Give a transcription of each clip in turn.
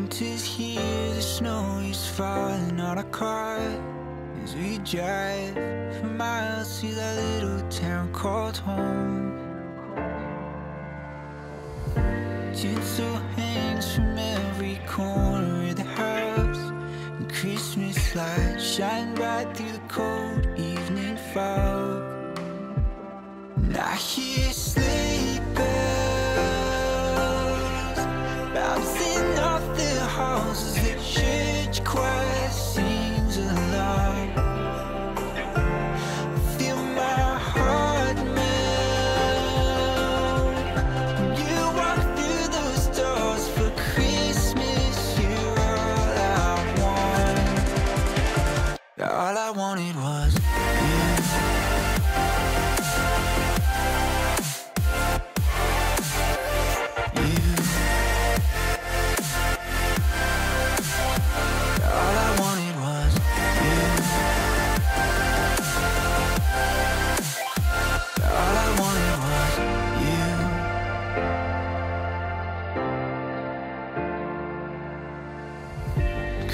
Winter's here, the snow is falling on our car. As we drive for miles to that little town called home. Tinsel hangs from every corner of the house. And Christmas lights shine bright through the cold evening fog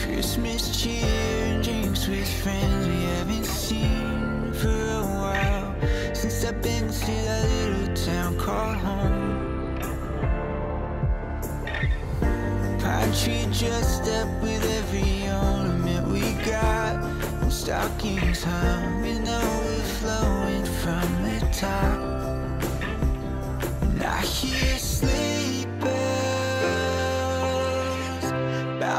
Christmas cheer and drinks with friends we haven't seen for a while. Since I've been to that little town called home. Pine tree dressed up with every ornament we got And stockings hung with overflowing from the top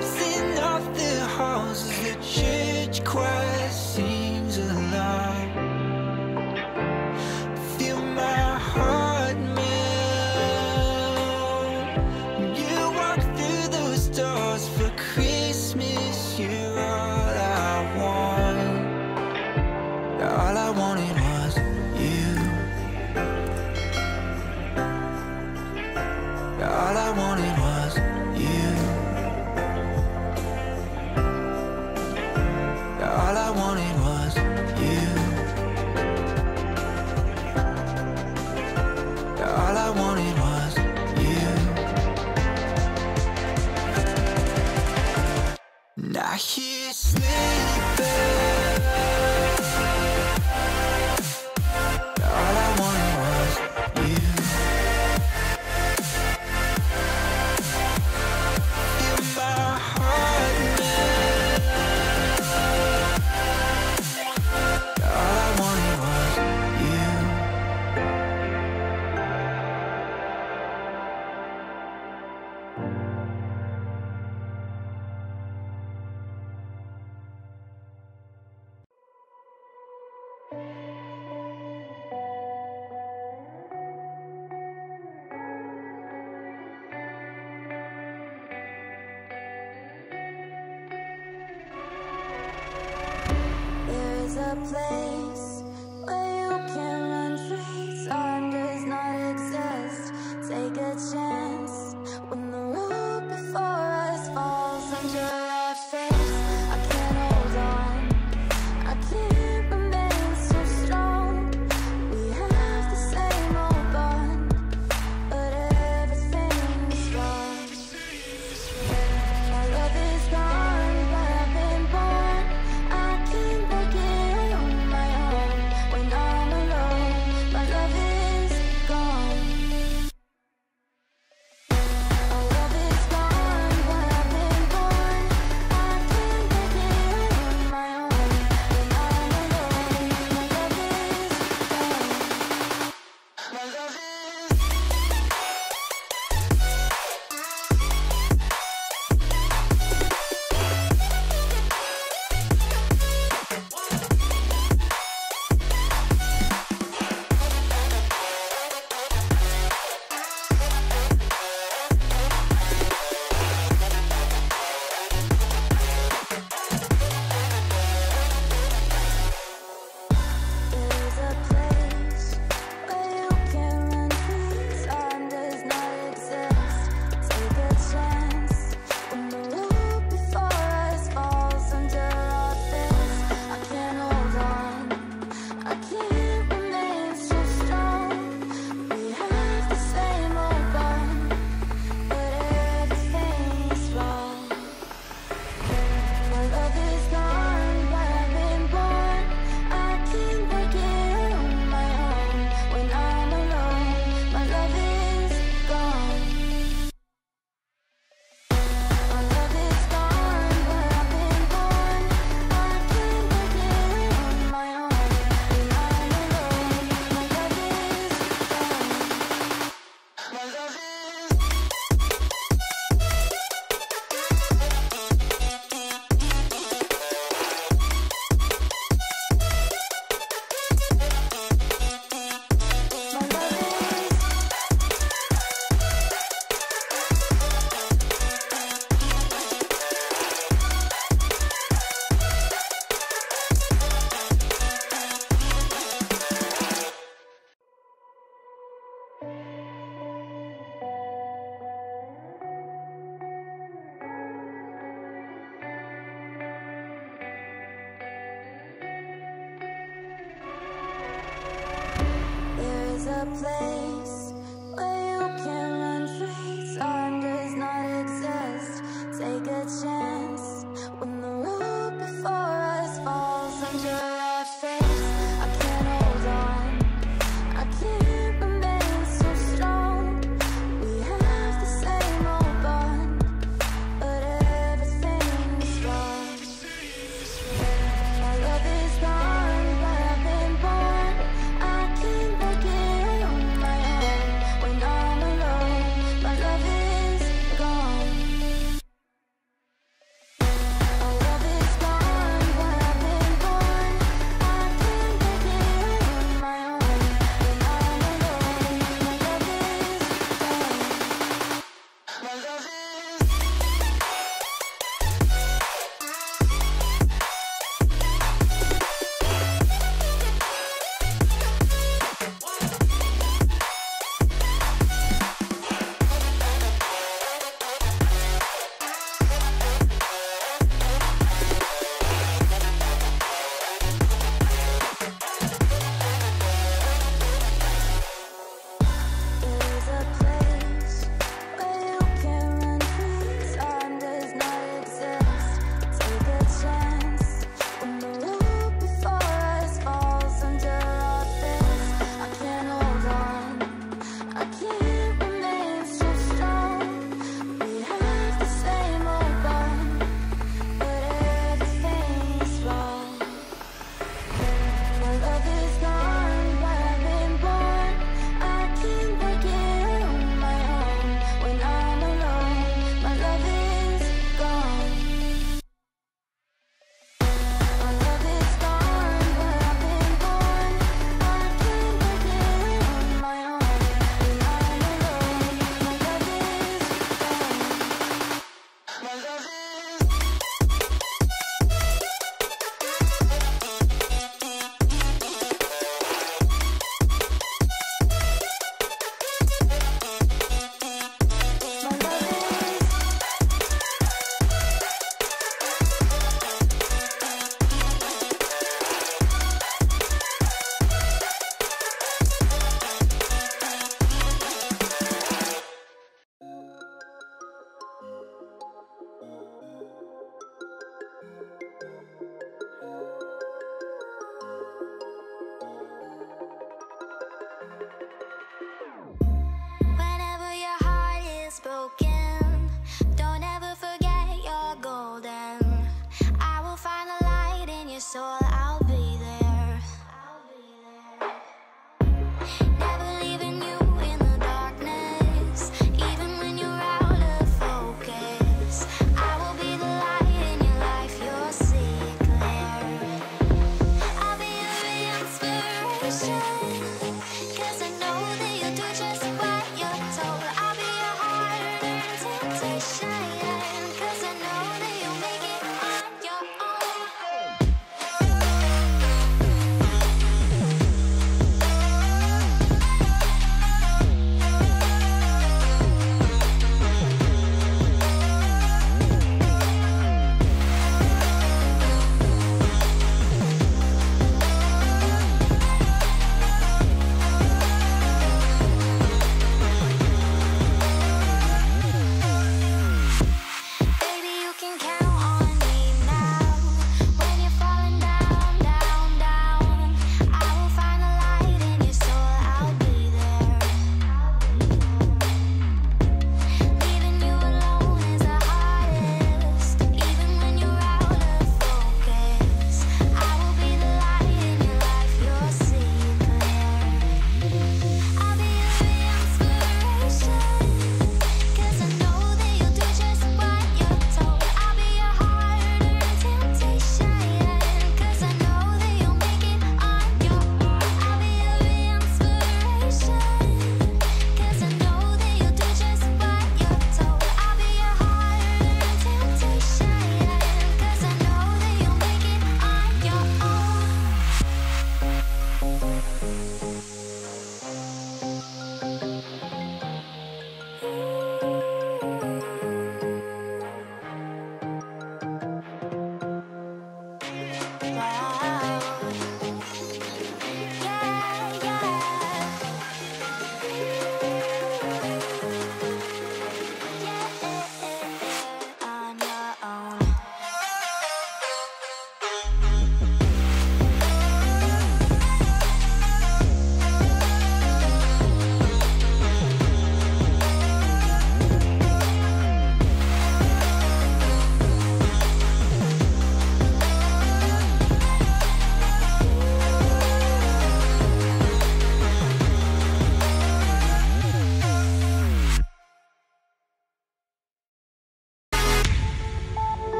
Bouncing off the halls as the church choir sings a place danger. Cause I'm.